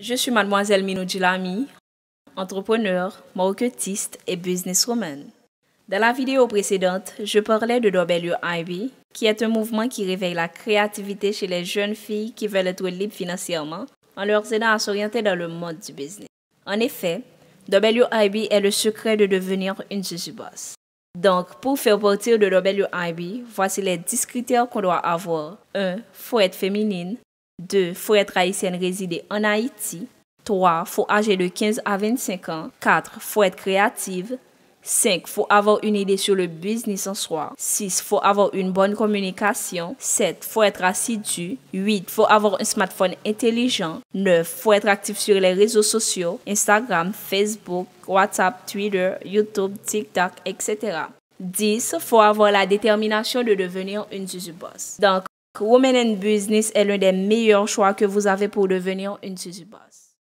Je suis mademoiselle Minou Djilami, entrepreneur, marketiste et businesswoman. Dans la vidéo précédente, je parlais de WIB, qui est un mouvement qui réveille la créativité chez les jeunes filles qui veulent être libres financièrement en leur aidant à s'orienter dans le monde du business. En effet, WIB est le secret de devenir une Suzy Boss. Donc, pour faire partie de WIB, voici les 10 critères qu'on doit avoir. 1. Faut être féminine. 2. Faut être haïtienne résider en Haïti. 3. Faut âger de 15 à 25 ans. 4. Faut être créative. 5. Faut avoir une idée sur le business en soi. 6. Faut avoir une bonne communication. 7. Faut être assidu. 8. Faut avoir un smartphone intelligent. 9. Faut être actif sur les réseaux sociaux. Instagram, Facebook, WhatsApp, Twitter, YouTube, TikTok, etc. 10. Faut avoir la détermination de devenir une Suzy Boss. Donc, Women in Business est l'un des meilleurs choix que vous avez pour devenir une Boss.